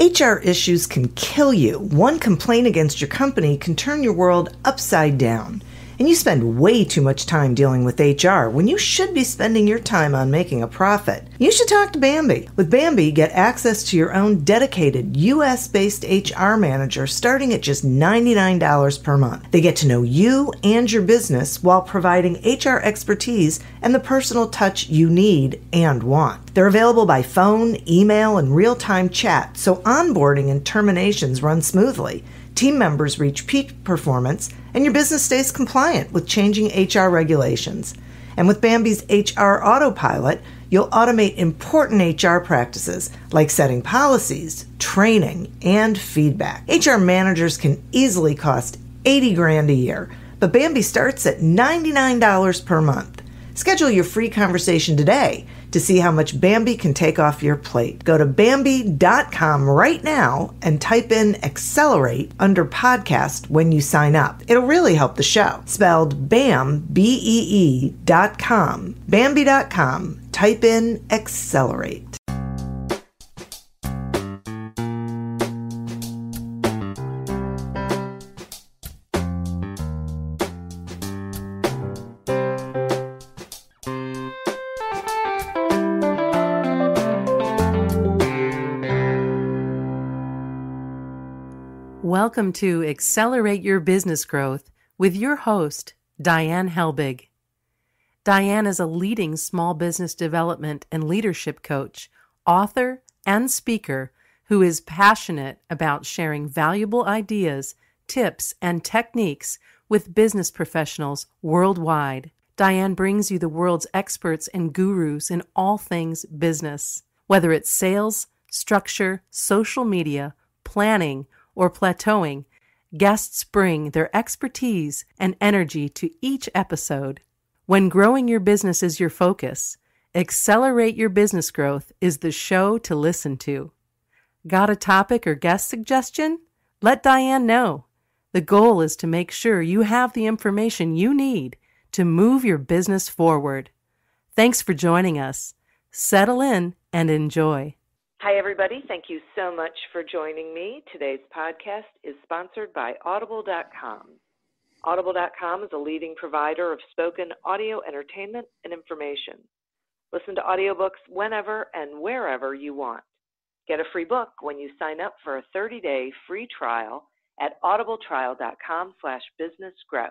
HR issues can kill you. One complaint against your company can turn your world upside down. And you spend way too much time dealing with HR when you should be spending your time on making a profit. You should talk to Bambee. With Bambee, get access to your own dedicated US based HR manager starting at just $99 per month. They get to know you and your business while providing HR expertise and the personal touch you need and want. They're available by phone, email, and real time chat, so onboarding and terminations run smoothly team members reach peak performance, and your business stays compliant with changing HR regulations. And with Bambee's HR Autopilot, you'll automate important HR practices like setting policies, training, and feedback. HR managers can easily cost 80 grand a year, but Bambi starts at $99 per month. Schedule your free conversation today to see how much Bambee can take off your plate. Go to Bambee.com right now and type in Accelerate under podcast when you sign up. It'll really help the show. Spelled BAM, B E E dot com. Bambee.com. Type in Accelerate. Welcome to Accelerate Your Business Growth with your host, Diane Helbig. Diane is a leading small business development and leadership coach, author, and speaker who is passionate about sharing valuable ideas, tips, and techniques with business professionals worldwide. Diane brings you the world's experts and gurus in all things business, whether it's sales, structure, social media, planning, or plateauing, guests bring their expertise and energy to each episode. When growing your business is your focus, Accelerate Your Business Growth is the show to listen to. Got a topic or guest suggestion? Let Diane know. The goal is to make sure you have the information you need to move your business forward. Thanks for joining us. Settle in and enjoy. Hi, everybody. Thank you so much for joining me. Today's podcast is sponsored by Audible.com. Audible.com is a leading provider of spoken audio entertainment and information. Listen to audiobooks whenever and wherever you want. Get a free book when you sign up for a 30-day free trial at audibletrial.com slash businessgrowth.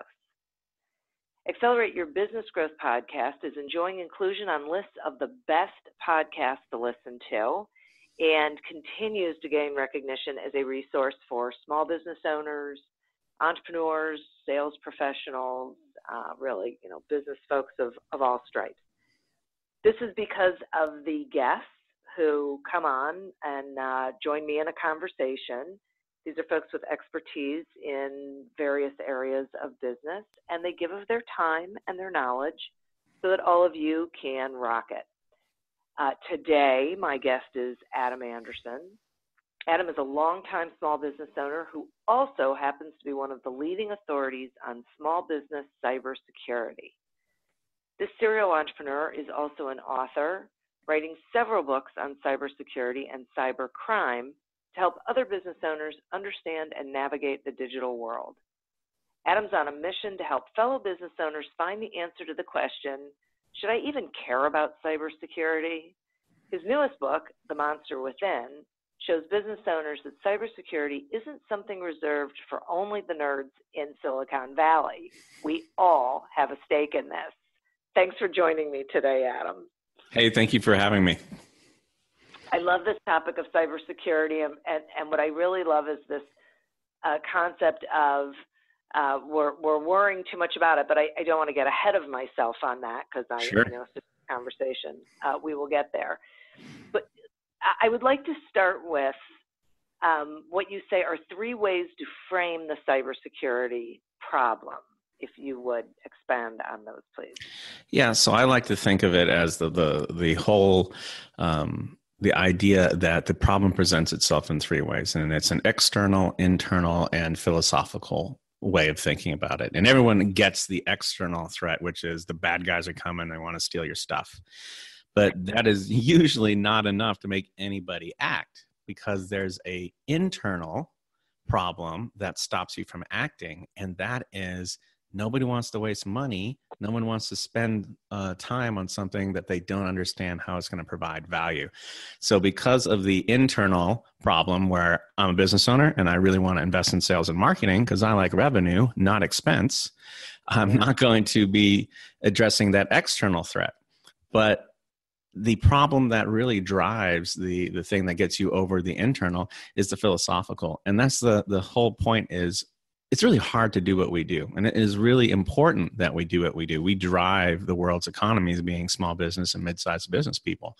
Accelerate Your Business Growth podcast is enjoying inclusion on lists of the best podcasts to listen to and continues to gain recognition as a resource for small business owners, entrepreneurs, sales professionals, uh, really, you know, business folks of, of all stripes. This is because of the guests who come on and uh, join me in a conversation. These are folks with expertise in various areas of business, and they give of their time and their knowledge so that all of you can rock it. Uh, today, my guest is Adam Anderson. Adam is a longtime small business owner who also happens to be one of the leading authorities on small business cybersecurity. This serial entrepreneur is also an author, writing several books on cybersecurity and cybercrime to help other business owners understand and navigate the digital world. Adam's on a mission to help fellow business owners find the answer to the question should I even care about cybersecurity? His newest book, The Monster Within, shows business owners that cybersecurity isn't something reserved for only the nerds in Silicon Valley. We all have a stake in this. Thanks for joining me today, Adam. Hey, thank you for having me. I love this topic of cybersecurity, and, and, and what I really love is this uh, concept of uh, we're, we're worrying too much about it, but I, I don't want to get ahead of myself on that because I sure. you know it's a conversation. Uh, we will get there, but I would like to start with um, what you say are three ways to frame the cybersecurity problem. If you would expand on those, please. Yeah, so I like to think of it as the the the whole. Um, the idea that the problem presents itself in three ways, and it's an external, internal, and philosophical way of thinking about it. And everyone gets the external threat, which is the bad guys are coming, they want to steal your stuff. But that is usually not enough to make anybody act. because there's a internal problem that stops you from acting and that is nobody wants to waste money. No one wants to spend uh, time on something that they don't understand how it's going to provide value. So because of the internal problem where i'm a business owner and i really want to invest in sales and marketing because i like revenue not expense i'm not going to be addressing that external threat. But the problem that really drives the the thing that gets you over the internal is the philosophical. And that's the the whole point is it's really hard to do what we do and it is really important that we do what we do we drive the world's economies being small business and mid-sized business people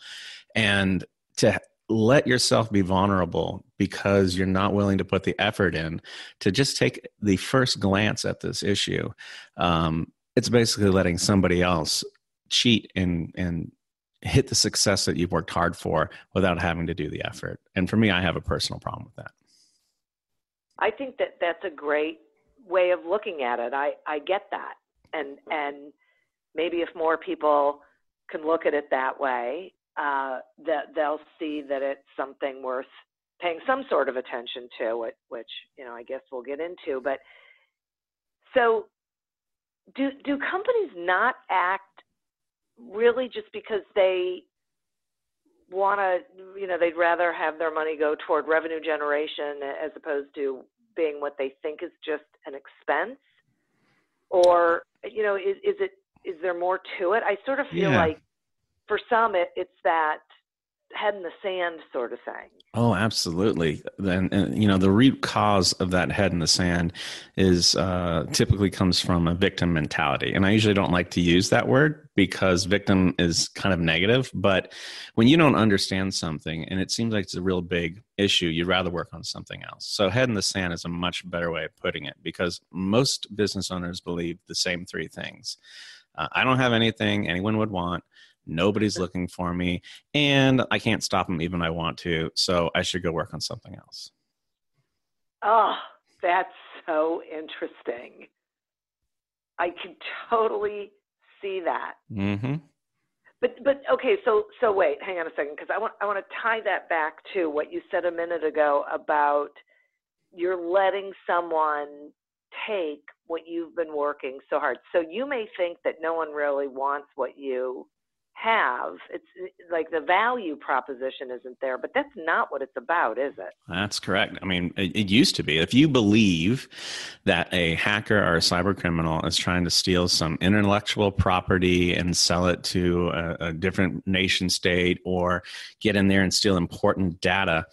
and to let yourself be vulnerable because you're not willing to put the effort in to just take the first glance at this issue um, it's basically letting somebody else cheat and and hit the success that you've worked hard for without having to do the effort. And for me, I have a personal problem with that. I think that that's a great way of looking at it. I, I get that. And, and maybe if more people can look at it that way, uh, that they'll see that it's something worth paying some sort of attention to, which, you know, I guess we'll get into. But so do, do companies not act really just because they want to, you know, they'd rather have their money go toward revenue generation as opposed to being what they think is just an expense? Or, you know, is, is it, is there more to it? I sort of feel yeah. like for some it, it's that head in the sand sort of thing. Oh, absolutely. Then, you know, the root cause of that head in the sand is uh, typically comes from a victim mentality. And I usually don't like to use that word because victim is kind of negative. But when you don't understand something and it seems like it's a real big issue, you'd rather work on something else. So, head in the sand is a much better way of putting it because most business owners believe the same three things. Uh, I don't have anything anyone would want. Nobody's looking for me, and I can't stop them even I want to. So I should go work on something else. Oh, that's so interesting. I can totally see that. Mm-hmm. But but okay, so so wait, hang on a second, because I want I want to tie that back to what you said a minute ago about you're letting someone take what you've been working so hard. So you may think that no one really wants what you have. It's like the value proposition isn't there, but that's not what it's about, is it? That's correct. I mean, it, it, used to be. If you believe that a hacker or a cyber criminal is trying to steal some intellectual property and sell it to a, a different nation state or get in there and steal important data,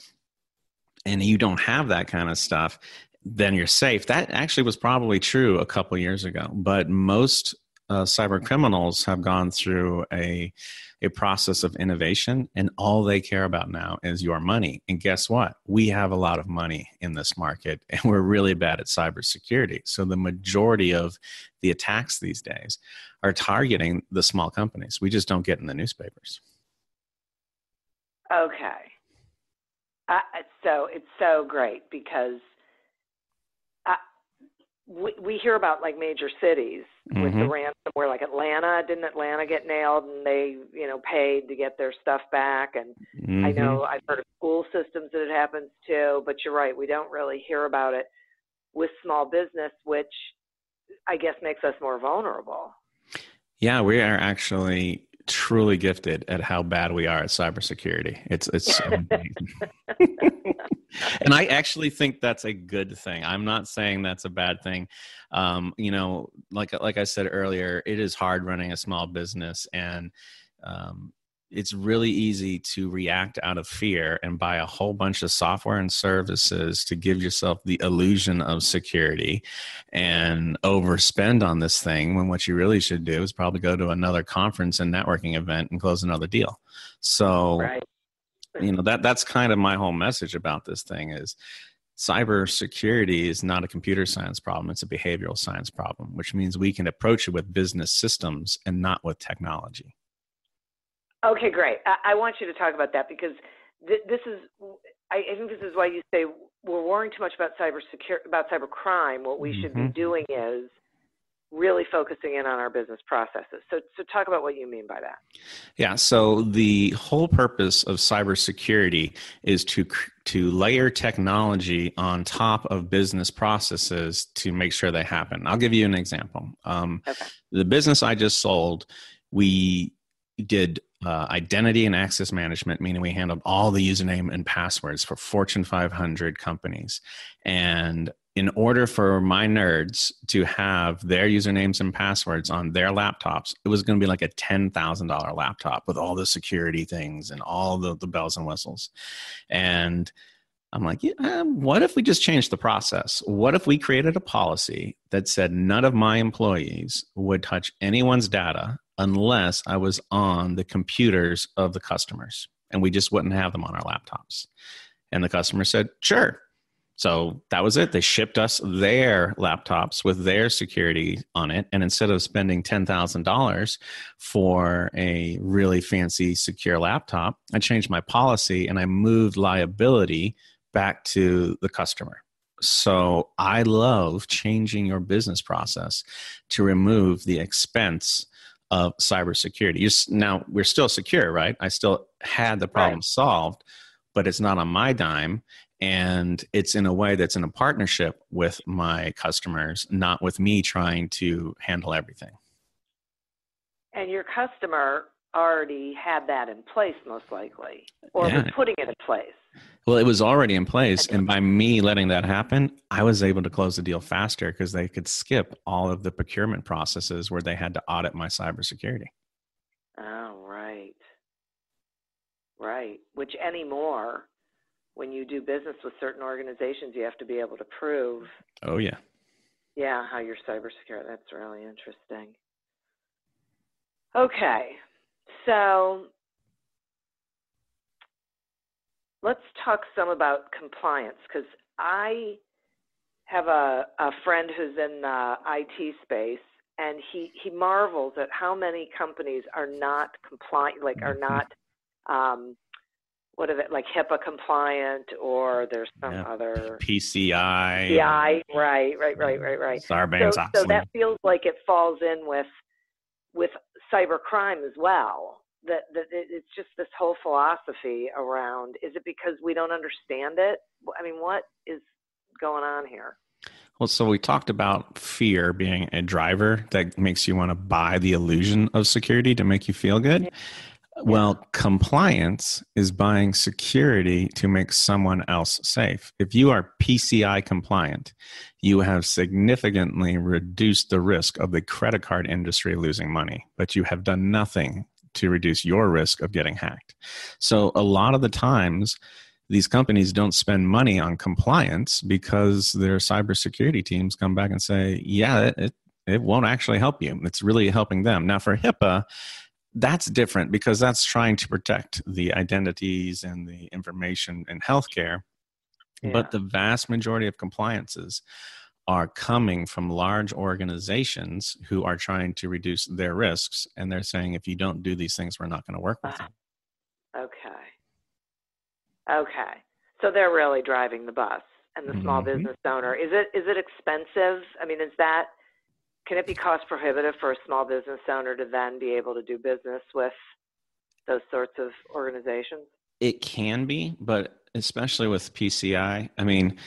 and you don't have that kind of stuff, then you're safe. That actually was probably true a couple years ago, but most uh, cyber criminals have gone through a a process of innovation and all they care about now is your money. And guess what? We have a lot of money in this market and we're really bad at cybersecurity. So the majority of the attacks these days are targeting the small companies. We just don't get in the newspapers. Okay. Uh, so it's so great because we, we hear about like major cities mm-hmm. with the mm-hmm. ransomware, like Atlanta. Didn't Atlanta get nailed and they, you know, paid to get their stuff back? And mm-hmm. I know I've heard of school systems that it happens to, but you're right, we don't really hear about it with small business, which I guess makes us more vulnerable. Yeah, we are actually truly gifted at how bad we are at cybersecurity. It's it's and I actually think that's a good thing. I'm not saying that's a bad thing. Um, you know, like like I said earlier, it is hard running a small business, and um, it's really easy to react out of fear and buy a whole bunch of software and services to give yourself the illusion of security and overspend on this thing when what you really should do is probably go to another conference and networking event and close another deal. So right you know that that's kind of my whole message about this thing is cybersecurity is not a computer science problem it's a behavioral science problem which means we can approach it with business systems and not with technology okay great i, I want you to talk about that because th- this is I, I, think this is why you say we're worrying too much about cyber secure about cyber crime what we mm-hmm. should be mm-hmm. doing is really focusing in on our business processes. So, so talk about what you mean by that. Yeah. So the whole purpose of cybersecurity is to to layer technology on top of business processes to make sure they happen. I'll give you an example. Um, okay. The business I just sold, we did uh, identity and access management, meaning we handled all the username and passwords for Fortune 500 companies. And in order for my nerds to have their usernames and passwords on their laptops, it was going to be like a $10,000 laptop with all the security things and all the, the bells and whistles. And I'm like, yeah, what if we just changed the process? What if we created a policy that said none of my employees would touch anyone's data unless I was on the computers of the customers and we just wouldn't have them on our laptops? And the customer said, sure, so that was it. They shipped us their laptops with their security on it. And instead of spending $10,000 for a really fancy secure laptop, I changed my policy and I moved liability back to the customer. So I love changing your business process to remove the expense of cybersecurity. now we're still secure, right? I still had the problem right. solved, but it's not on my dime and it's in a way that's in a partnership with my customers not with me trying to handle everything. And your customer already had that in place most likely or yeah. was putting it in place? Well it was already in place and by me letting that happen i was able to close the deal faster because they could skip all of the procurement processes where they had to audit my cybersecurity. Oh right. Right. Which anymore when you do business with certain organizations, you have to be able to prove. Oh yeah. Yeah, how you're cyber secure. That's really interesting. Okay, so let's talk some about compliance because I have a, a friend who's in the IT space and he, he marvels at how many companies are not compliant, like are mm-hmm. not um, what are they like HIPAA compliant or there's some yeah. other PCI. PCI, right, right, right, right, right. Sarbanes so, so that feels like it falls in with with cyber crime as well. That that it's just this whole philosophy around. Is it because we don't understand it? I mean, what is going on here? Well, so we talked about fear being a driver that makes you want to buy the illusion of security to make you feel good. Well, compliance is buying security to make someone else safe. If you are PCI compliant, you have significantly reduced the risk of the credit card industry losing money, but you have done nothing to reduce your risk of getting hacked. So, a lot of the times, these companies don't spend money on compliance because their cybersecurity teams come back and say, yeah, it, it won't actually help you. It's really helping them. Now, for HIPAA, that's different because that's trying to protect the identities and the information in healthcare. Yeah. But the vast majority of compliances are coming from large organizations who are trying to reduce their risks. And they're saying, if you don't do these things, we're not going to work with you. Okay. Okay. So they're really driving the bus and the small mm-hmm. business owner. Is it is it expensive? I mean, is that can it be cost prohibitive for a small business owner to then be able to do business with those sorts of organizations? It can be, but especially with PCI. I mean,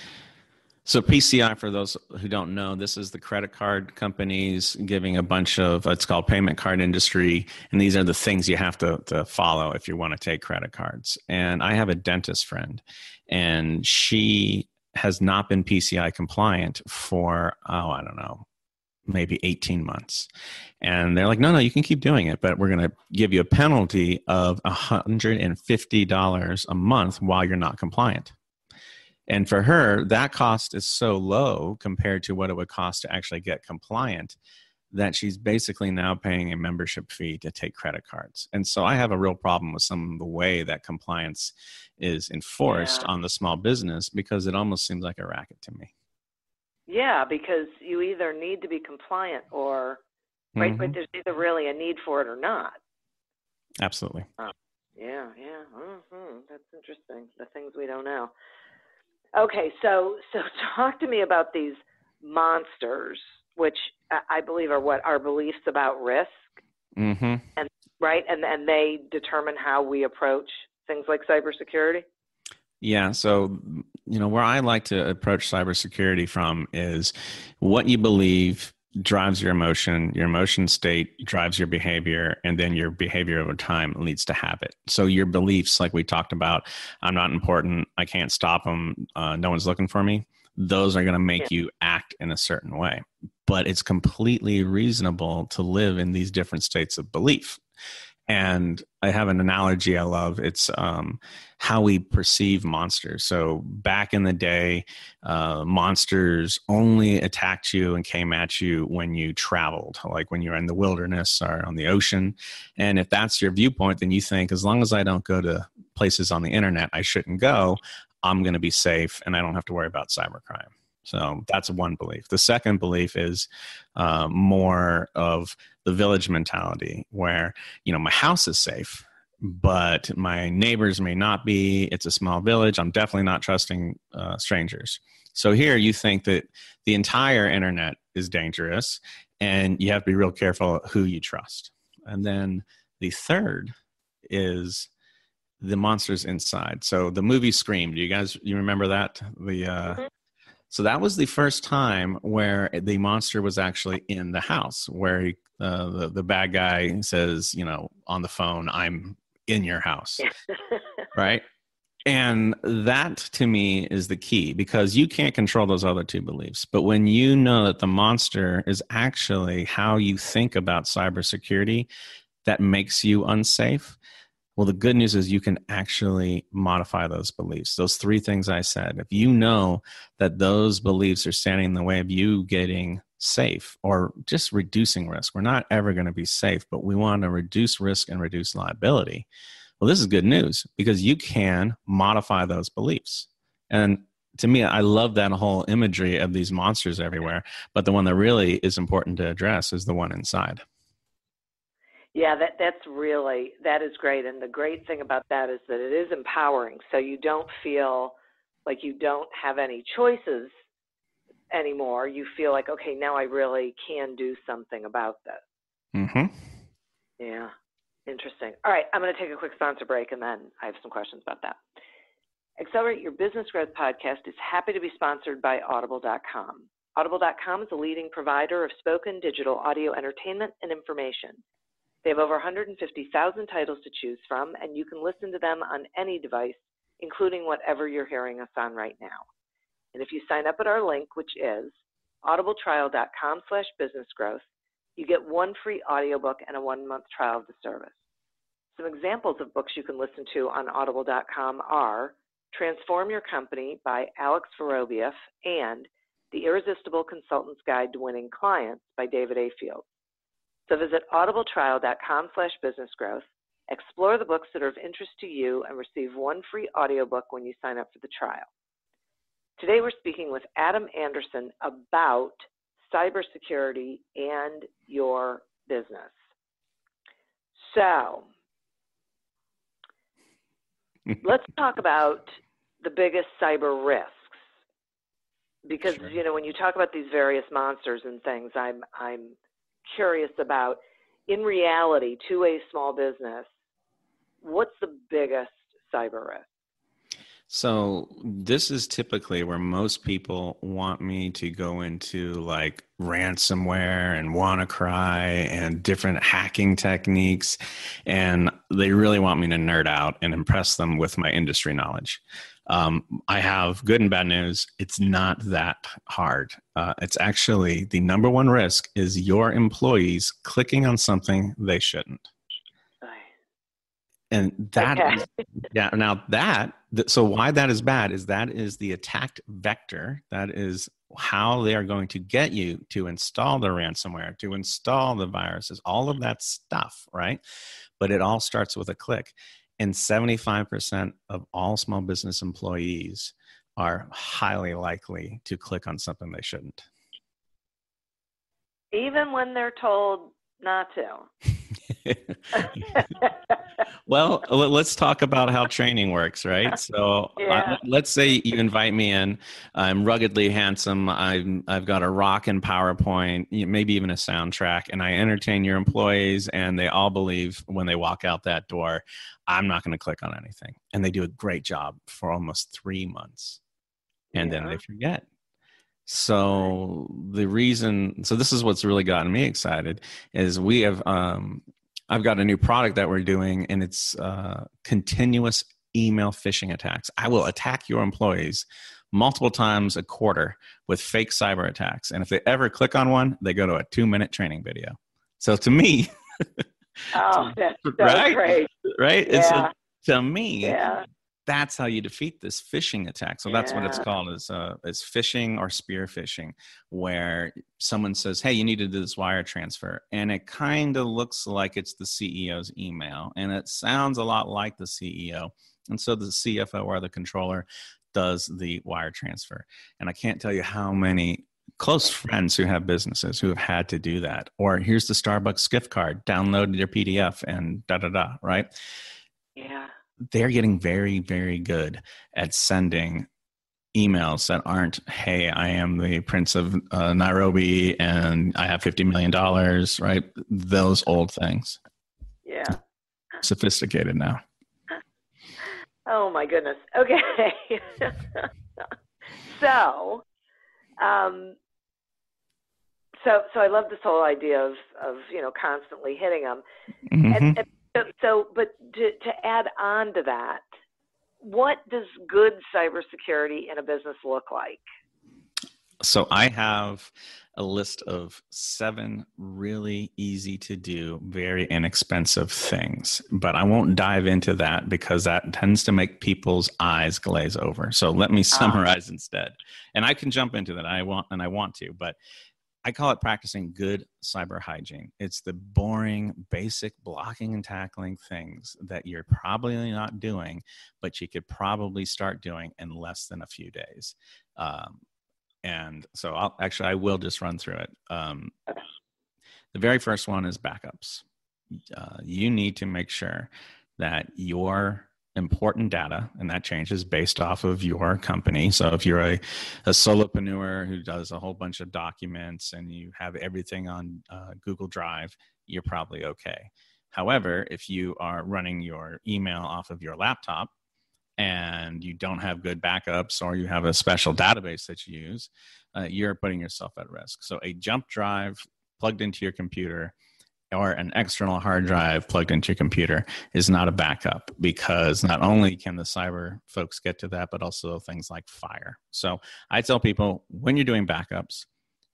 so PCI, for those who don't know, this is the credit card companies giving a bunch of it's called payment card industry, and these are the things you have to, to follow if you want to take credit cards. And I have a dentist friend, and she has not been PCI compliant for oh I don't know maybe 18 months. And they're like, no, no, you can keep doing it, but we're going to give you a penalty of $150 a month while you're not compliant. And for her, that cost is so low compared to what it would cost to actually get compliant that she's basically now paying a membership fee to take credit cards. And so I have a real problem with some of the way that compliance is enforced yeah. on the small business because it almost seems like a racket to me. Yeah, because you either need to be compliant or right, mm-hmm. but there's either really a need for it or not. Absolutely. Oh, yeah, yeah. Mm-hmm. That's interesting. The things we don't know. Okay, so so talk to me about these monsters which I believe are what our beliefs about risk, mm-hmm. and right, and and they determine how we approach things like cybersecurity. Yeah. So, you know, where I like to approach cybersecurity from is what you believe drives your emotion, your emotion state drives your behavior, and then your behavior over time leads to habit. So, your beliefs, like we talked about, I'm not important, I can't stop them, uh, no one's looking for me, those are going to make yeah. you act in a certain way. But it's completely reasonable to live in these different states of belief and I have an analogy I love. It's um, how we perceive monsters. So back in the day, uh, monsters only attacked you and came at you when you traveled, like when you're in the wilderness or on the ocean. And if that's your viewpoint, then you think as long as I don't go to places on the internet I shouldn't go, I'm going to be safe and I don't have to worry about cybercrime. So that's one belief. The second belief is uh, more of the village mentality, where you know my house is safe, but my neighbors may not be. It's a small village. I'm definitely not trusting uh, strangers. So here you think that the entire internet is dangerous, and you have to be real careful who you trust. And then the third is the monsters inside. So the movie Scream. Do you guys you remember that? The uh, mm-hmm. So that was the first time where the monster was actually in the house, where he, uh, the the bad guy says, you know, on the phone, "I'm in your house," right? And that to me is the key because you can't control those other two beliefs. But when you know that the monster is actually how you think about cybersecurity, that makes you unsafe, well, the good news is you can actually modify those beliefs. Those three things I said. If you know that those beliefs are standing in the way of you getting safe or just reducing risk, we're not ever going to be safe, but we want to reduce risk and reduce liability. Well, this is good news because you can modify those beliefs. And to me, I love that whole imagery of these monsters everywhere. But the one that really is important to address is the one inside. Yeah, that that's really that is great, and the great thing about that is that it is empowering. So you don't feel like you don't have any choices anymore. You feel like, okay, now I really can do something about this. Mm-hmm. Yeah, interesting. All right, I'm going to take a quick sponsor break, and then I have some questions about that. Accelerate Your Business Growth podcast is happy to be sponsored by Audible.com. Audible.com is a leading provider of spoken digital audio entertainment and information. They have over 150,000 titles to choose from, and you can listen to them on any device, including whatever you're hearing us on right now. And if you sign up at our link, which is audibletrial.com slash businessgrowth, you get one free audiobook and a one-month trial of the service. Some examples of books you can listen to on audible.com are Transform Your Company by Alex Vorobieff and The Irresistible Consultant's Guide to Winning Clients by David A. So visit audibletrial.com slash businessgrowth, explore the books that are of interest to you, and receive one free audiobook when you sign up for the trial. Today we're speaking with Adam Anderson about cybersecurity and your business. So let's talk about the biggest cyber risks because sure. you know when you talk about these various monsters and things i'm i'm curious about in reality to a small business what's the biggest cyber risk so this is typically where most people want me to go into like ransomware and WannaCry and different hacking techniques. And they really want me to nerd out and impress them with my industry knowledge. Um, I have good and bad news. It's not that hard. Uh, it's actually the number one risk is your employees clicking on something they shouldn't. And that, okay. is, yeah. Now that, so why that is bad is that is the attacked vector. That is how they are going to get you to install the ransomware, to install the viruses, all of that stuff, right? But it all starts with a click and 75% of all small business employees are highly likely to click on something they shouldn't. Even when they're told not to. well, let's talk about how training works, right? So, yeah. let's say you invite me in. I'm ruggedly handsome. I'm I've got a rock and PowerPoint, maybe even a soundtrack, and I entertain your employees, and they all believe when they walk out that door, I'm not going to click on anything, and they do a great job for almost three months, and yeah. then they forget. So the reason, so this is what's really gotten me excited, is we have um, I've got a new product that we're doing, and it's uh, continuous email phishing attacks. I will attack your employees multiple times a quarter with fake cyber attacks. And if they ever click on one, they go to a two minute training video. So to me, oh, that's so right? great. Right? Yeah. It's a, to me, yeah that's how you defeat this phishing attack. So that's yeah. what it's called is uh, is phishing or spear phishing, where someone says, "Hey, you need to do this wire transfer," and it kind of looks like it's the CEO's email, and it sounds a lot like the CEO, and so the CFO or the controller does the wire transfer. And I can't tell you how many close friends who have businesses who have had to do that. Or here's the Starbucks gift card, download your PDF and da da da, right? Yeah they're getting very, very good at sending emails that aren't, hey, I am the Prince of uh, Nairobi and I have $50 million, right? Those old things. Yeah. Sophisticated now. Oh my goodness. Okay. so, um, so, so I love this whole idea of, of, you know, constantly hitting them. Mm-hmm. So, so but to, to add on to that, what does good cybersecurity in a business look like? So I have a list of seven really easy to do, very inexpensive things, but I won't dive into that because that tends to make people's eyes glaze over. So let me ah. summarize instead. And I can jump into that. I want and I want to, but I call it practicing good cyber hygiene. It's the boring, basic blocking and tackling things that you're probably not doing, but you could probably start doing in less than a few days. Um, and so I'll actually, I will just run through it. Um, the very first one is backups. Uh, you need to make sure that your important data, and that changes based off of your company. So if you're a, a solopreneur who does a whole bunch of documents and you have everything on uh, Google Drive, you're probably okay. However, if you are running your email off of your laptop and you don't have good backups or you have a special database that you use, uh, you're putting yourself at risk. So a jump drive plugged into your computer or an external hard drive plugged into your computer is not a backup because not only can the cyber folks get to that, but also things like fire. So I tell people when you're doing backups,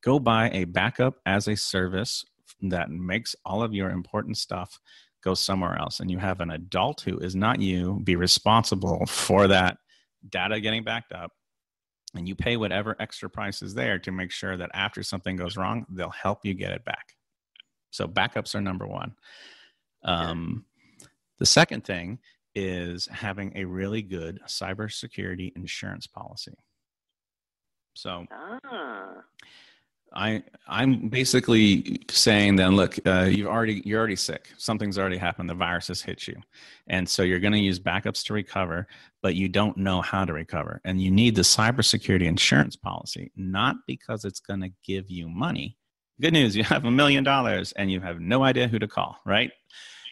go buy a backup as a service that makes all of your important stuff go somewhere else. And you have an adult who is not you be responsible for that data getting backed up. And you pay whatever extra price is there to make sure that after something goes wrong, they'll help you get it back. So backups are number one. Um, the second thing is having a really good cybersecurity insurance policy. So ah. I I'm basically saying then look uh, you already you're already sick something's already happened the virus has hit you and so you're going to use backups to recover but you don't know how to recover and you need the cybersecurity insurance policy not because it's going to give you money good news you have a million dollars and you have no idea who to call right?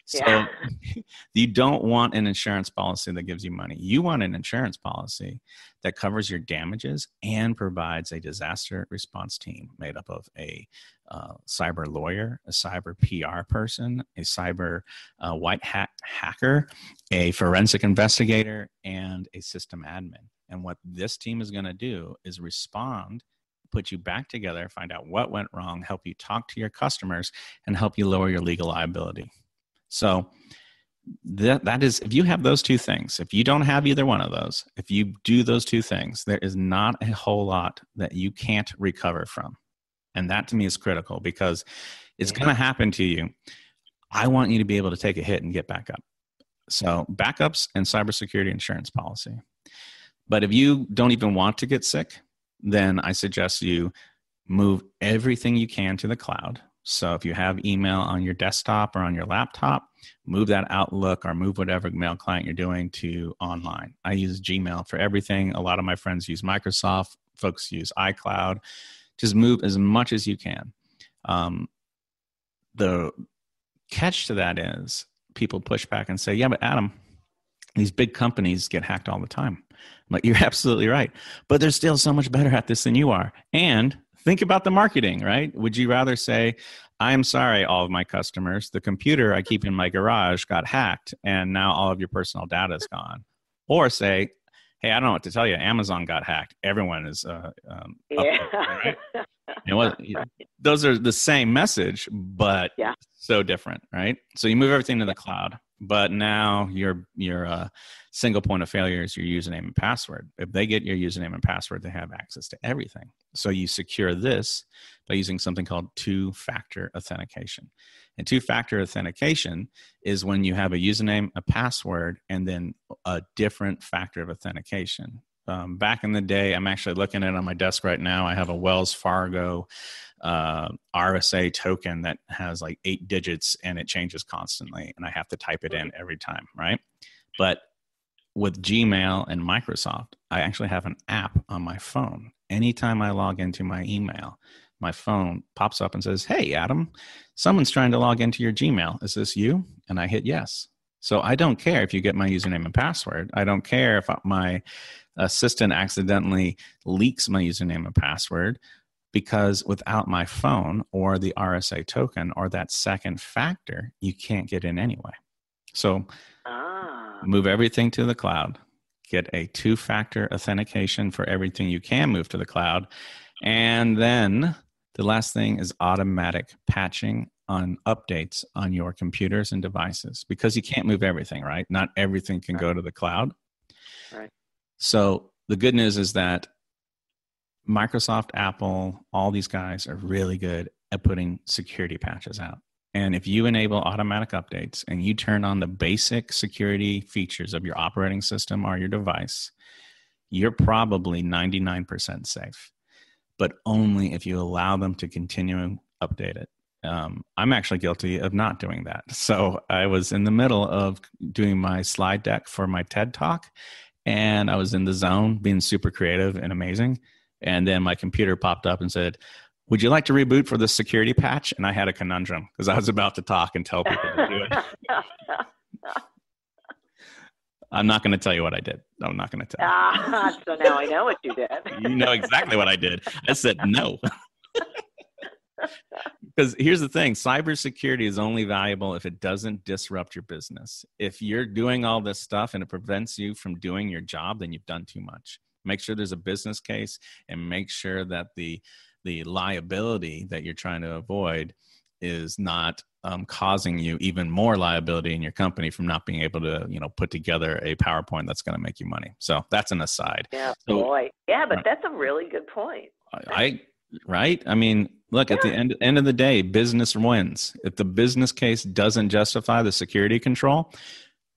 So yeah. you don't want an insurance policy that gives you money. You want an insurance policy that covers your damages and provides a disaster response team made up of a uh, cyber lawyer a cyber pr person a cyber uh, white hat hacker a forensic investigator and a system admin. And what this team is going to do is respond put you back together, find out what went wrong, help you talk to your customers, and help you lower your legal liability. So, that, that is, if you have those two things, if you don't have either one of those, if you do those two things, there is not a whole lot that you can't recover from. And that to me is critical because it's going to happen to you. I want you to be able to take a hit and get back up. So, backups and cybersecurity insurance policy. But if you don't even want to get sick, then I suggest you move everything you can to the cloud. So if you have email on your desktop or on your laptop, move that Outlook or move whatever mail client you're doing to online. I use Gmail for everything. A lot of my friends use Microsoft, folks use iCloud. Just move as much as you can. Um, the catch to that is people push back and say, yeah, but Adam, these big companies get hacked all the time. Like, you're absolutely right. But they're still so much better at this than you are. And think about the marketing, right? Would you rather say, I'm sorry, all of my customers, the computer I keep in my garage got hacked and now all of your personal data is gone? Or say, hey, I don't know what to tell you. Amazon got hacked. Everyone is uh, um, yeah. There, right? and what, those are the same message, but yeah. so different, right? So you move everything to the cloud, but now your your uh, single point of failure is your username and password. If they get your username and password, they have access to everything. So you secure this by using something called two-factor authentication. And two-factor authentication is when you have a username, a password, and then a different factor of authentication um, back in the day, I'm actually looking at it on my desk right now. I have a Wells Fargo uh, RSA token that has like eight digits and it changes constantly, and I have to type it in every time, right? But with Gmail and Microsoft, I actually have an app on my phone. Anytime I log into my email, my phone pops up and says, Hey, Adam, someone's trying to log into your Gmail. Is this you? And I hit yes. So I don't care if you get my username and password. I don't care if my assistant accidentally leaks my username and password because without my phone or the RSA token or that second factor, you can't get in anyway. So ah. move everything to the cloud, get a two factor authentication for everything you can move to the cloud. And then the last thing is automatic patching on updates on your computers and devices because you can't move everything, right? Not everything can go to the cloud. So the good news is that Microsoft, Apple, all these guys are really good at putting security patches out. And if you enable automatic updates and you turn on the basic security features of your operating system or your device, you're probably 99% safe, but only if you allow them to continue update it. Um, I'm actually guilty of not doing that. So I was in the middle of doing my slide deck for my TED talk, and I was in the zone, being super creative and amazing. And then my computer popped up and said, "Would you like to reboot for the security patch?" And I had a conundrum because I was about to talk and tell people to do it. I'm not going to tell you what I did. I'm not going to tell. Ah, so now I know what you did. you know exactly what I did. I said no. because here's the thing cybersecurity is only valuable if it doesn't disrupt your business. If you're doing all this stuff and it prevents you from doing your job then you've done too much. Make sure there's a business case and make sure that the the liability that you're trying to avoid is not um, causing you even more liability in your company from not being able to you know put together a powerpoint that's going to make you money. So that's an aside. Yeah so, boy. Yeah but that's a really good point. I right? I mean look yeah. at the end end of the day business wins. If the business case doesn't justify the security control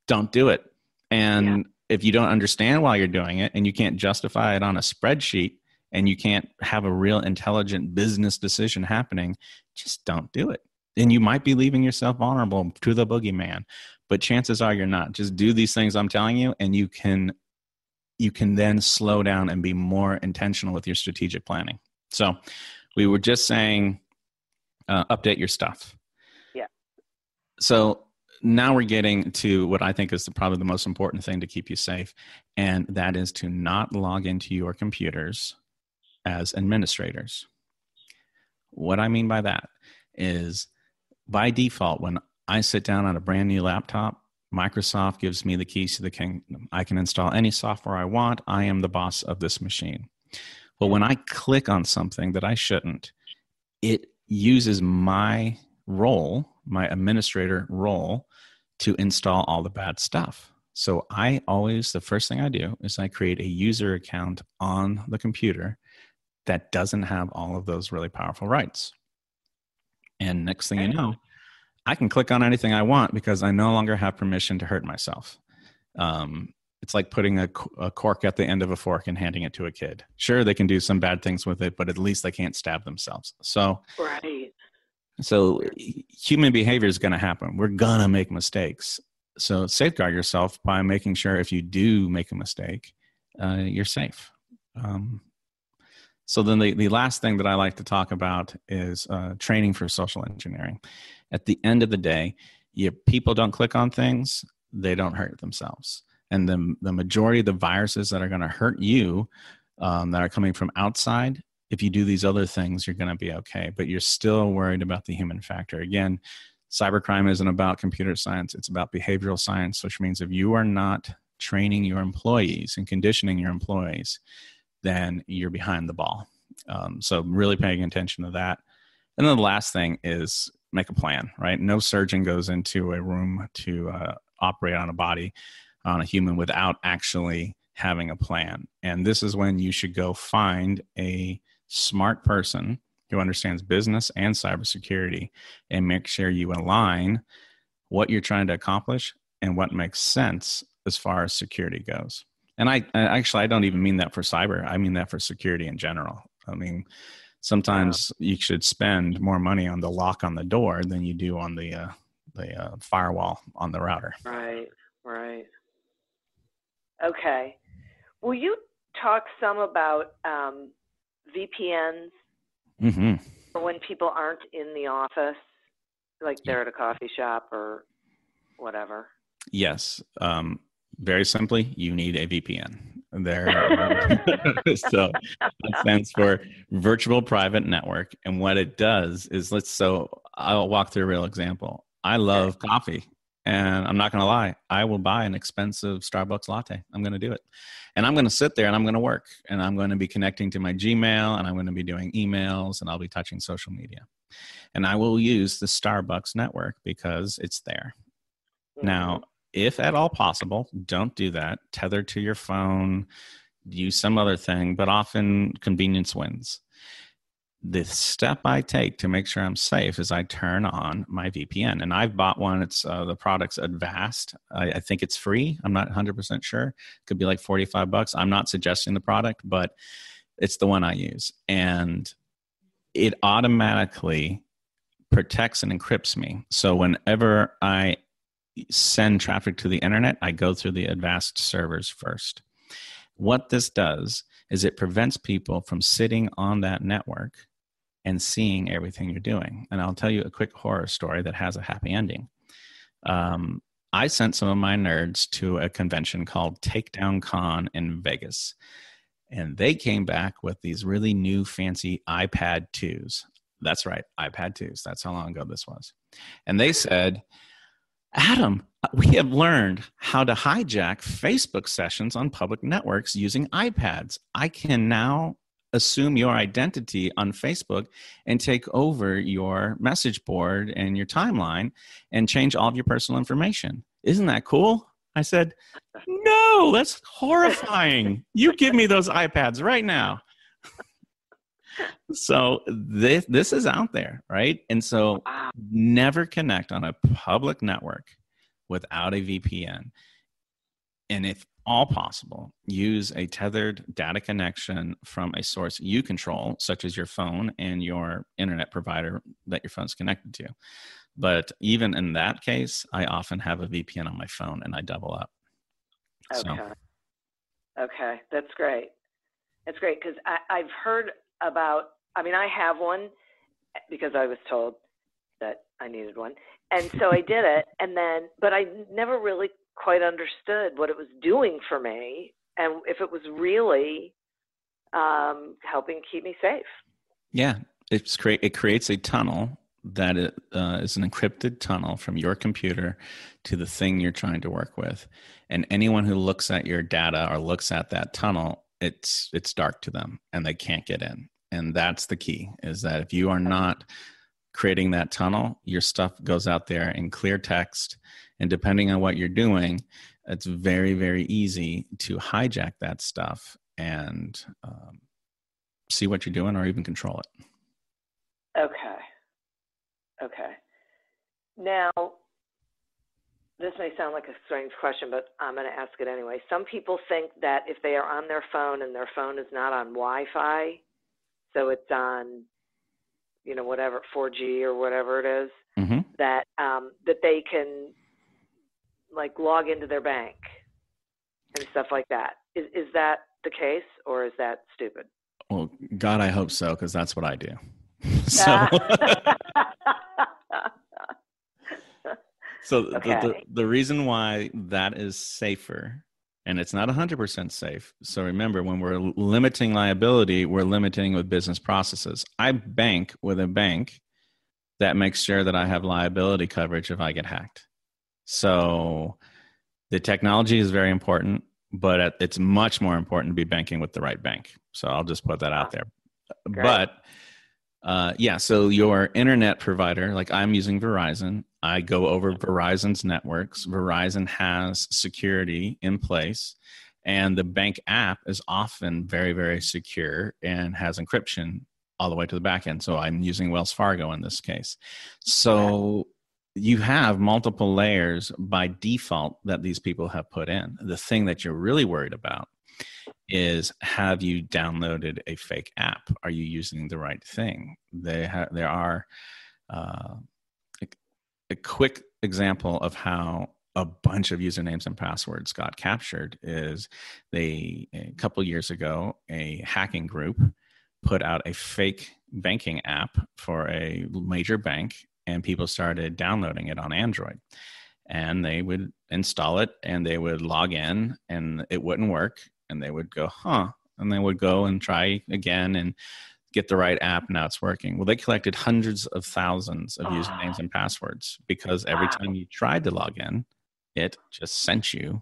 don't do it. And yeah. if you don't understand why you're doing it and you can't justify it on a spreadsheet and you can't have a real intelligent business decision happening just don't do it. And you might be leaving yourself vulnerable to the boogeyman but chances are you're not. Just do these things i'm telling you and you can you can then slow down and be more intentional with your strategic planning. So we were just saying uh, update your stuff. Yeah. So now we're getting to what I think is the, probably the most important thing to keep you safe, and that is to not log into your computers as administrators. What I mean by that is by default, when I sit down on a brand new laptop, Microsoft gives me the keys to the kingdom. I can install any software I want. I am the boss of this machine. But when I click on something that I shouldn't, it uses my role, my administrator role, to install all the bad stuff. So I always, the first thing I do is I create a user account on the computer that doesn't have all of those really powerful rights. And next thing you know, I can click on anything I want because I no longer have permission to hurt myself. Um, it's like putting a, a, cork at the end of a fork and handing it to a kid. Sure, they can do some bad things with it, but at least they can't stab themselves. So, right. So human behavior is going to happen. We're going to make mistakes. So safeguard yourself by making sure if you do make a mistake, uh, you're safe. Um, so then the, the last thing that I like to talk about is uh, training for social engineering. At the end of the day, your people don't click on things, they don't hurt themselves. And the, the majority of the viruses that are going to hurt you um, that are coming from outside, if you do these other things, you're going to be okay. But you're still worried about the human factor. Again, cybercrime isn't about computer science, it's about behavioral science, which means if you are not training your employees and conditioning your employees, then you're behind the ball. Um, so really paying attention to that. And then the last thing is make a plan, right? No surgeon goes into a room to uh, operate on a body, on a human, without actually having a plan. And this is when you should go find a smart person who understands business and cybersecurity and make sure you align what you're trying to accomplish and what makes sense as far as security goes. And I, actually I don't even mean that for cyber. I mean that for security in general. I mean, sometimes yeah. you should spend more money on the lock on the door than you do on the uh, the uh, firewall on the router. Right, right. Okay. Will you talk some about um, VPNs mm-hmm. for when people aren't in the office, like they're at a coffee shop or whatever? Yes. Um, very simply, you need a VPN. There, so it stands for Virtual Private Network, and what it does is let's. So I'll walk through a real example. I love coffee, and I'm not going to lie. I will buy an expensive Starbucks latte. I'm going to do it, and I'm going to sit there and I'm going to work, and I'm going to be connecting to my Gmail, and I'm going to be doing emails, and I'll be touching social media, and I will use the Starbucks network because it's there. Now, mm-hmm if at all possible, don't do that. Tether to your phone, use some other thing, but often convenience wins. The step I take to make sure I'm safe is I turn on my VPN, and I've bought one. It's uh, the product's Avast. I, I think it's free. I'm not 100% sure. It could be like 45 bucks. I'm not suggesting the product, but it's the one I use, and it automatically protects and encrypts me. So whenever I send traffic to the internet, I go through the Avast servers first. What this does is it prevents people from sitting on that network and seeing everything you're doing. And I'll tell you a quick horror story that has a happy ending. Um, I sent some of my nerds to a convention called Takedown Con in Vegas. And they came back with these really new fancy iPad 2s. That's right, iPad 2s. That's how long ago this was. And they said, Adam, we have learned how to hijack Facebook sessions on public networks using iPads. I can now assume your identity on Facebook and take over your message board and your timeline and change all of your personal information. Isn't that cool? I said, No, that's horrifying. you give me those iPads right now. so this this is out there, right? And so never connect on a public network without a VPN. And if all possible, use a tethered data connection from a source you control, such as your phone and your internet provider that your phone's connected to. But even in that case, I often have a VPN on my phone and I double up. Okay. So. Okay, that's great. That's great because I've heard about. I mean, I have one because I was told that I needed one, and so I did it. And then, but I never really quite understood what it was doing for me, and if it was really um, helping keep me safe. Yeah, it's create it creates a tunnel that it, uh, is an encrypted tunnel from your computer to the thing you're trying to work with and anyone who looks at your data or looks at that tunnel it's it's dark to them and they can't get in and that's the key is that if you are not creating that tunnel your stuff goes out there in clear text and depending on what you're doing it's very very easy to hijack that stuff and um, see what you're doing or even control it. Okay. Okay. Now this may sound like a strange question, but I'm going to ask it anyway. Some people think that if they are on their phone and their phone is not on Wi Fi, so it's on you know, whatever 4G or whatever it is, hmm that um, that they can like log into their bank and stuff like that. Is is that the case, or is that stupid? Well, God, I hope so, because that's what I do. so, ah. so the, the, the reason why that is safer, and it's not 100% safe. So remember, when we're limiting liability, we're limiting with business processes. I bank with a bank that makes sure that I have liability coverage if I get hacked. So the technology is very important, but it's much more important to be banking with the right bank. So I'll just put that out there. Great. But uh, yeah, so your internet provider, like I'm using Verizon, I go over Verizon's networks. Verizon has security in place, and the bank app is often very, very secure and has encryption all the way to the back end. So I'm using Wells Fargo in this case. So you have multiple layers by default that these people have put in. The thing that you're really worried about is have you downloaded a fake app? Are you using the right thing? They ha- there are uh, a, a quick example of how a bunch of usernames and passwords got captured is they a couple years ago a hacking group put out a fake banking app for a major bank and people started downloading it on android and they would install it and they would log in and it wouldn't work and they would go huh and they would go and try again and get the right app now it's working well they collected hundreds of thousands of Oh. usernames ah. and passwords because every Wow. time you tried to log in it just sent you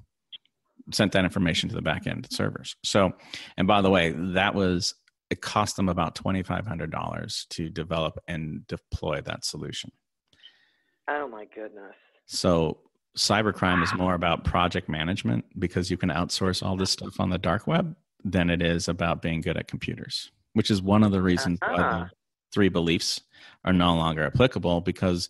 sent that information to the back end servers so and by the way that was it cost them about $2500 to develop and deploy that solution oh my goodness. so cybercrime is more about project management because you can outsource all this stuff on the dark web than it is about being good at computers, which is one of the reasons why Uh-huh. the three beliefs are no longer applicable because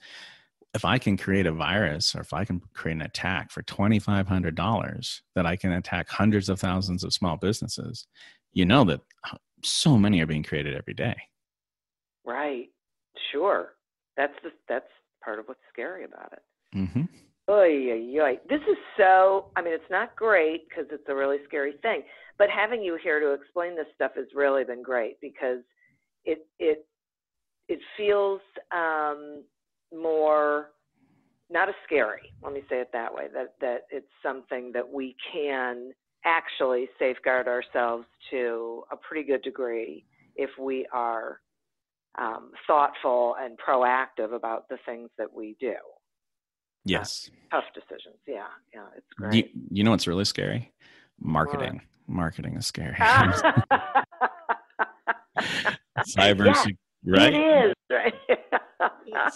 if I can create a virus or if I can create an attack for $2,500 that I can attack hundreds of thousands of small businesses, you know that so many are being created every day. Right. Sure. That's the that's part of what's scary about it. hmm Oy, oy, oy. This is so, I mean, it's not great because it's a really scary thing, but having you here to explain this stuff has really been great because it, it, it feels um, more, not as scary, let me say it that way, that, that it's something that we can actually safeguard ourselves to a pretty good degree if we are um, thoughtful and proactive about the things that we do Yes. tough decisions. Yeah, yeah, it's great. You, you know what's really scary? Marketing. Marketing is scary. Cyber, sec- right? It is right.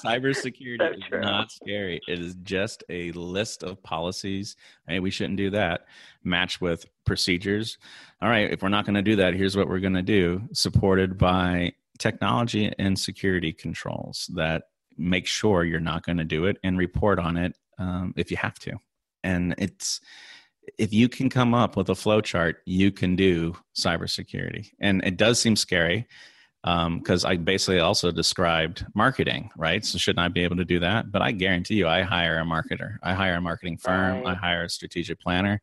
Cybersecurity So is not scary. It is just a list of policies. Hey, we shouldn't do that. Matched with procedures. All right, if we're not going to do that, here's what we're going to do. Supported by technology and security controls that make sure you're not going to do it and report on it um, if you have to. And it's if you can come up with a flow chart, you can do cybersecurity. And it does seem scary because I basically also described marketing, right? So shouldn't I be able to do that? But I guarantee you, I hire a marketer, I hire a marketing firm, I hire a strategic planner.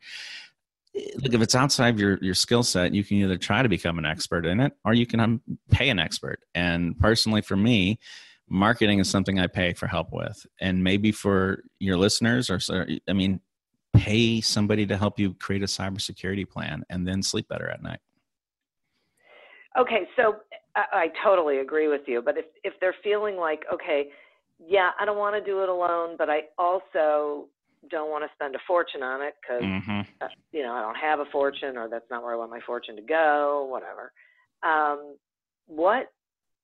Look, if it's outside your your skill set, you can either try to become an expert in it, or you can um, pay an expert. And personally, for me, marketing is something I pay for help with, and maybe for your listeners, or I mean, pay somebody to help you create a cybersecurity plan, and then sleep better at night. okay, so I, I totally agree with you. But if if they're feeling like, okay, yeah, I don't want to do it alone, but I also don't want to spend a fortune on it because hmm uh, you know I don't have a fortune, or that's not where I want my fortune to go, whatever. Um, what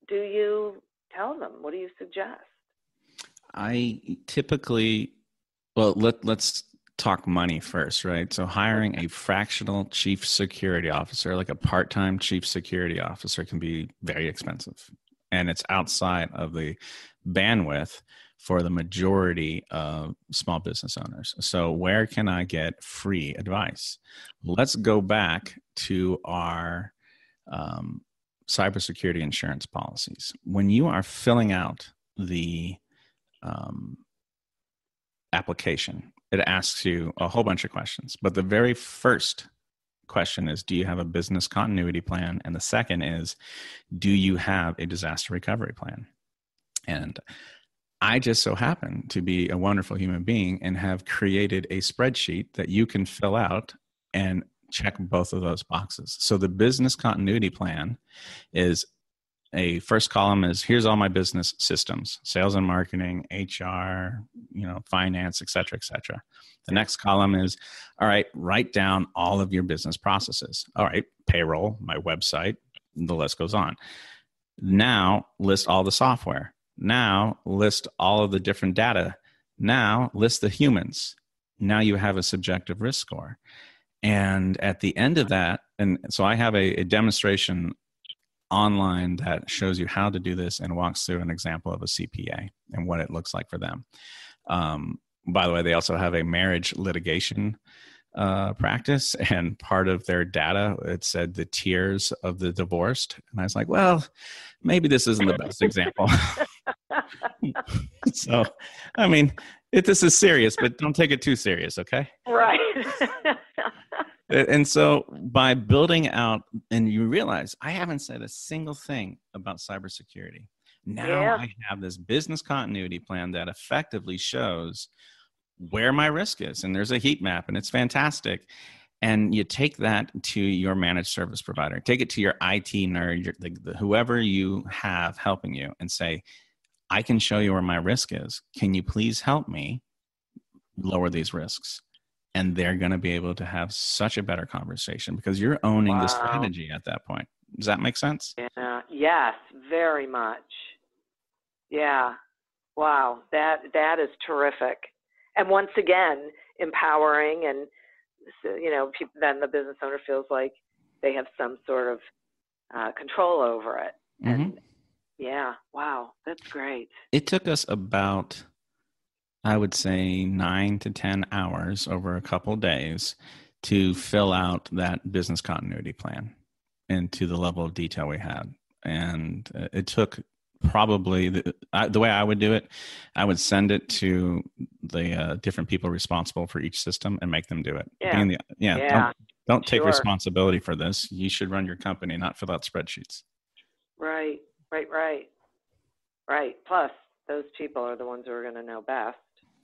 do you tell them? What do you suggest? I typically, well, let let's talk money first, right? So hiring a fractional chief security officer, like a part-time chief security officer, can be very expensive, and it's outside of the bandwidth for the majority of small business owners. So, where can I get free advice? Let's go back to our um, cybersecurity insurance policies. When you are filling out the um, application, it asks you a whole bunch of questions. But the very first question is Do you have a business continuity plan? And the second is Do you have a disaster recovery plan? And I just so happen to be a wonderful human being and have created a spreadsheet that you can fill out and check both of those boxes. So the business continuity plan is a first column is here's all my business systems sales and marketing hr you know finance et cetera et cetera. The next column is all right write down all of your business processes. All right payroll my website the list goes on. Now list all the software. Now list all of the different data. Now list the humans. Now you have a subjective risk score. And at the end of that, and so I have a, a demonstration online that shows you how to do this and walks through an example of a CPA and what it looks like for them. Um, by the way, they also have a marriage litigation uh, practice, and part of their data it said the tears of the divorced, and I was like, well, maybe this isn't the best example. so, I mean, it, this is serious, but don't take it too serious, okay? Right. and so by building out and you realize i haven't said a single thing about cybersecurity. Now yeah. i have this business continuity plan that effectively shows where my risk is and there's a heat map and it's fantastic. And you take that to your managed service provider. Take it to your it nerd your, the, the, whoever you have helping you and say i can show you where my risk is. Can you please help me lower these risks and they're going to be able to have such a better conversation because you're owning wow. the strategy at that point. Does that make sense? Yeah. Yes, very much. Yeah. Wow. That that is terrific. And once again, empowering and you know, then the business owner feels like they have some sort of uh, control over it. Mm-hmm. And yeah, wow, that's great. It took us about I would say nine to 10 hours over a couple days to fill out that business continuity plan into the level of detail we had. And uh, it took probably the, I, the way I would do it, I would send it to the uh, different people responsible for each system and make them do it. Yeah. The, yeah, yeah. Don't, don't take sure. responsibility for this. You should run your company, not fill out spreadsheets. Right, right, right, right. Plus, those people are the ones who are going to know best.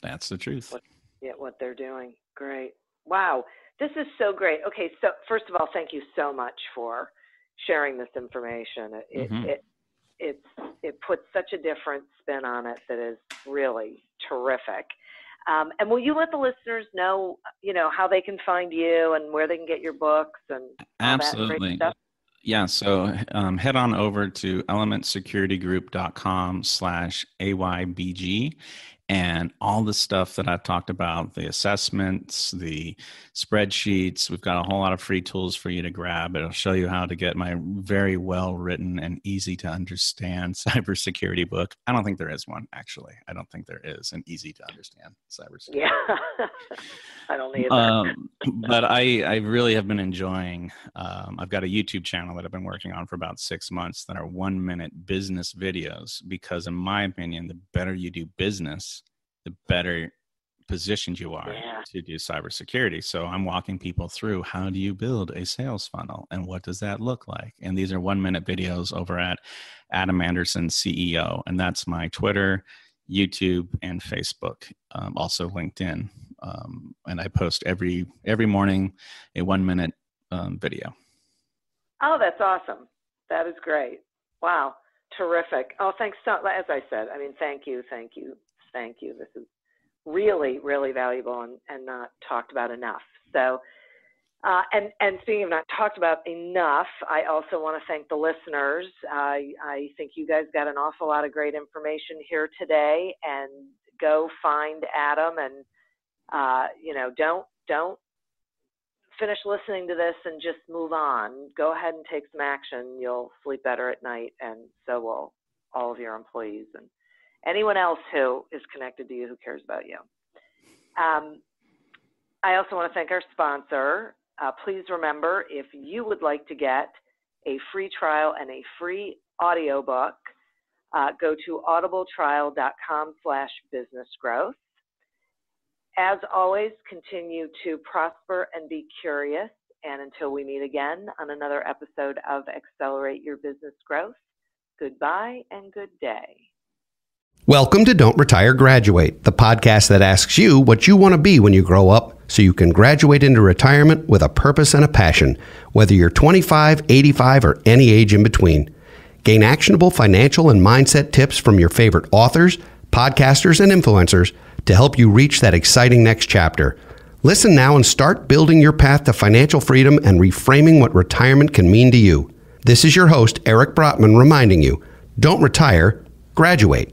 That's the truth. What, yeah, what they're doing. Great. Wow. This is so great. Okay, so first of all, thank you so much for sharing this information. It, mm-hmm. it, it, it puts such a different spin on it that is really terrific. Um, and will you let the listeners know, you know, how they can find you and where they can get your books and absolutely. Yeah, so um, head on over to elementsecuritygroup.com slash AYBG and all the stuff that I've talked about the assessments, the spreadsheets. We've got a whole lot of free tools for you to grab. It'll show you how to get my very well written and easy to understand cybersecurity book. I don't think there is one, actually. I don't think there is an easy to understand cybersecurity. Yeah, I don't either. Um, but I, I really have been enjoying. Um, I've got a YouTube channel that I've been working on for about six months that are one minute business videos because, in my opinion, the better you do business, the better positioned you are yeah. to do cybersecurity. So I'm walking people through how do you build a sales funnel and what does that look like? And these are one minute videos over at Adam Anderson CEO, and that's my Twitter, YouTube, and Facebook. Um, also LinkedIn, um, and I post every every morning a one minute um, video. Oh, that's awesome! That is great. Wow, terrific. Oh, thanks so. As I said, I mean, thank you, thank you thank you. This is really, really valuable and, and not talked about enough. So, uh, and, and speaking of not talked about enough, I also want to thank the listeners. I, I think you guys got an awful lot of great information here today and go find Adam and, uh, you know, don't, don't finish listening to this and just move on. Go ahead and take some action. You'll sleep better at night and so will all of your employees and anyone else who is connected to you who cares about you. Um, I also want to thank our sponsor. Uh, please remember if you would like to get a free trial and a free audiobook, uh, go to audibletrial.com slash business growth. As always, continue to prosper and be curious. And until we meet again on another episode of Accelerate Your Business Growth, goodbye and good day. Welcome to Don't Retire Graduate, the podcast that asks you what you want to be when you grow up so you can graduate into retirement with a purpose and a passion, whether you're 25, 85, or any age in between. Gain actionable financial and mindset tips from your favorite authors, podcasters, and influencers to help you reach that exciting next chapter. Listen now and start building your path to financial freedom and reframing what retirement can mean to you. This is your host, Eric Brotman, reminding you don't retire, graduate.